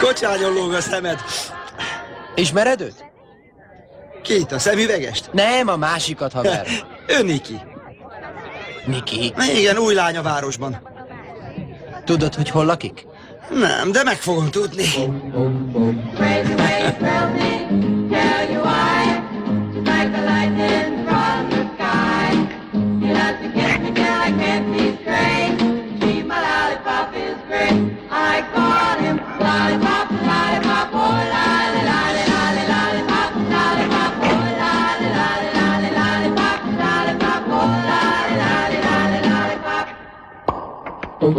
Kocsányon lóg a szemed. Ismered őt? Két a szemüvegest? Nem, a másikat, haver. Ő Niki. Niki, Igen, új lány a városban. tudod, hogy hol lakik? Nem, de meg fogom tudni. Jó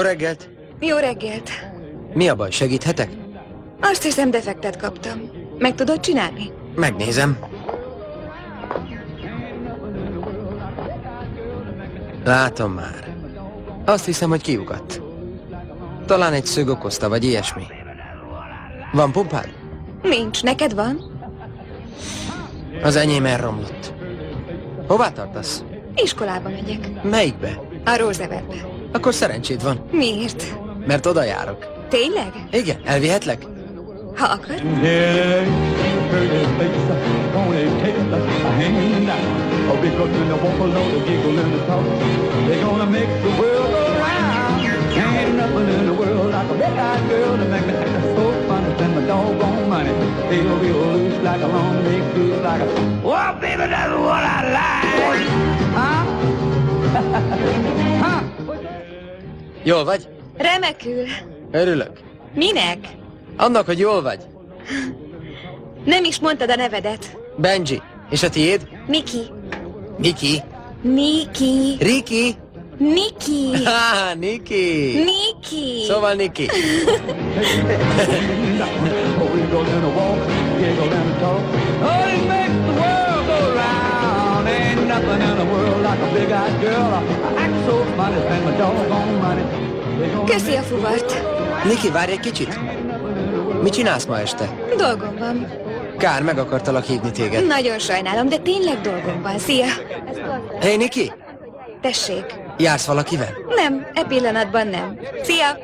reggelt! Jó reggelt! Mi a baj, segíthetek? Azt hiszem defektet kaptam. Meg tudod csinálni? Megnézem. Látom már. Azt hiszem, hogy kiugadt. Talán egy szög okozta, vagy ilyesmi. Van pumpád? Nincs. Neked van? Az enyém elromlott. Hová tartasz? Iskolába megyek. Melyikbe? A Roosevelt-be. Akkor szerencséd van, Miért? mert oda járok. Tényleg? Igen, elvihetlek? Ha akar. Well, baby, that's what I like. Huh? Jól vagy? Remekül. Örülök. Minek? Annak, hogy jól vagy. Nem is mondtad a nevedet. Benji. És a tiéd? Miki. Niki. Niki. Riki. Niki. Ha, Niki. Niki. Szóval Niki. Köszi a fuvart. Niki, várj egy kicsit. Mit csinálsz ma este? Dolgom van. Kár, meg akartalak hívni téged. Nagyon sajnálom, de tényleg dolgom van. Szia. Hé, hey, Niki! Tessék. Jársz valakivel? Nem, e pillanatban nem. Szia.